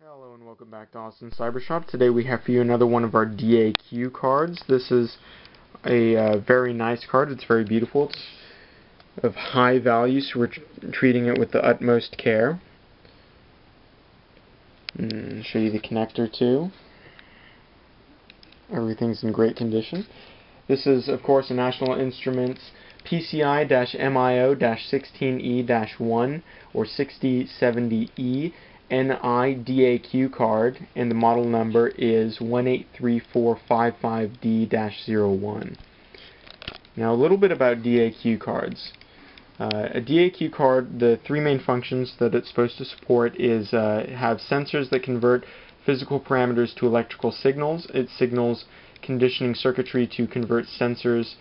Hello and welcome back to Austin Cybershop. Today we have for you another one of our DAQ cards. This is a uh, very nice card. It's very beautiful. It's of high value, so we're tr treating it with the utmost care. And show you the connector too. Everything's in great condition. This is, of course, a National Instruments PCI-MIO-16E-1 or 6070E NIDAQ card, and the model number is 183455D-01. Now a little bit about DAQ cards. Uh, a DAQ card, the three main functions that it's supposed to support is uh, have sensors that convert physical parameters to electrical signals. It signals conditioning circuitry to convert sensors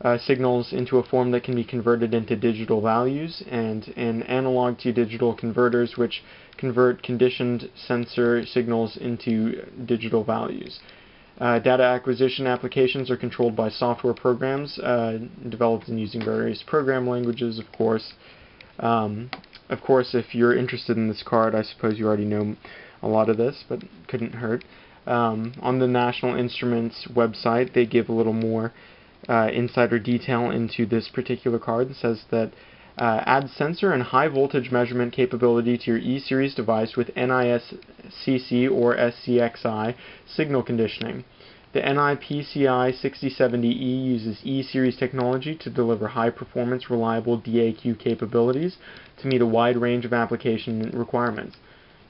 uh, signals into a form that can be converted into digital values and, in analog to digital converters which convert conditioned sensor signals into digital values. Uh, data acquisition applications are controlled by software programs uh, developed in using various program languages, of course. Um, of course, if you're interested in this card, I suppose you already know a lot of this, but couldn't hurt. Um, on the National Instruments website, they give a little more uh, insider detail into this particular card. Says that uh, add sensor and high voltage measurement capability to your E-Series device with NISCC or SCXI signal conditioning. The NIPCI 6070E uses E-Series technology to deliver high-performance, reliable DAQ capabilities to meet a wide range of application requirements.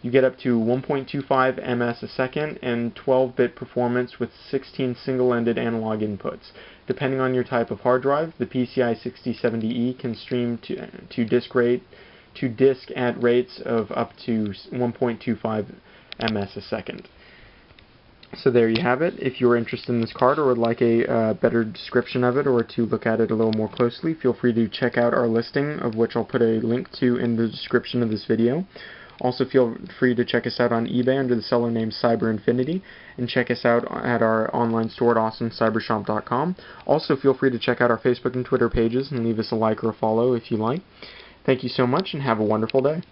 You get up to 1.25 ms a second and 12-bit performance with 16 single-ended analog inputs. Depending on your type of hard drive, the PCI 6070E can stream to, to disk rate to disk at rates of up to 1.25 ms a second. So there you have it. If you're interested in this card or would like a uh, better description of it or to look at it a little more closely, feel free to check out our listing, of which I'll put a link to in the description of this video. Also feel free to check us out on eBay under the seller name Cyber Infinity and check us out at our online store at austincybershop.com. Also feel free to check out our Facebook and Twitter pages and leave us a like or a follow if you like. Thank you so much and have a wonderful day.